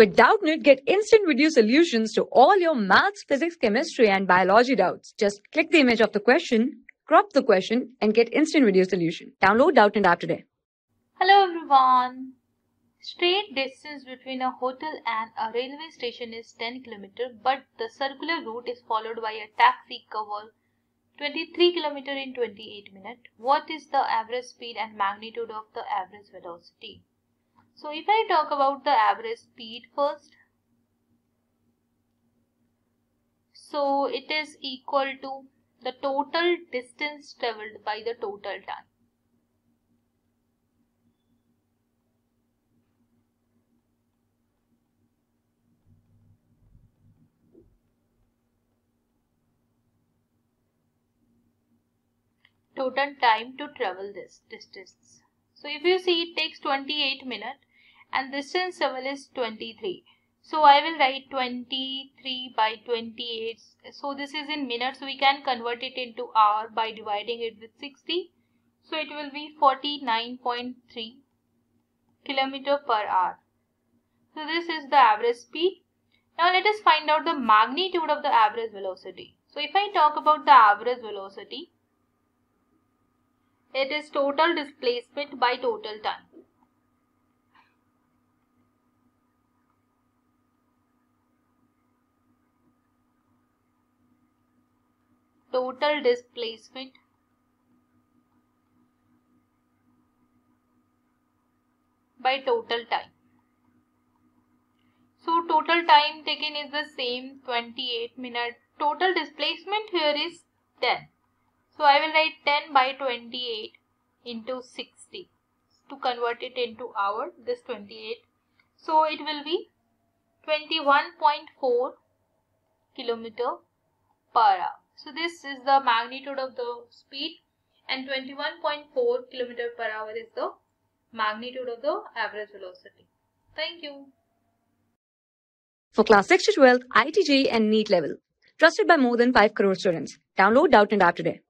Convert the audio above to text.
With Doubtnut, get instant video solutions to all your maths, physics, chemistry, and biology doubts. Just click the image of the question, crop the question, and get instant video solution. Download Doubtnut app today. Hello everyone. Straight distance between a hotel and a railway station is 10 km, but the circular route is followed by a taxi cover 23 km in 28 minutes. What is the average speed and magnitude of the average velocity? So if I talk about the average speed first, so it is equal to the total distance traveled by the total time. total time to travel this distance. So if you see it takes 28 minutes and distance travel is 23. So I will write 23 by 28. So this is in minutes. We can convert it into hour by dividing it with 60. So it will be 49.3 kilometer per hour. So this is the average speed. Now let us find out the magnitude of the average velocity. So if I talk about the average velocity, it is total displacement by total time. total displacement by total time. So total time taken is the same 28 minutes. Total displacement here is 10. So I will write 10 by 28 into 60 to convert it into hour this 28. So it will be 21.4 kilometer per hour. So this is the magnitude of the speed and 21.4 km per hour is the magnitude of the average velocity. Thank you. For class 6 to 12, IIT JEE and NEET level. Trusted by more than 5 crore students. Download Doubtnut app today.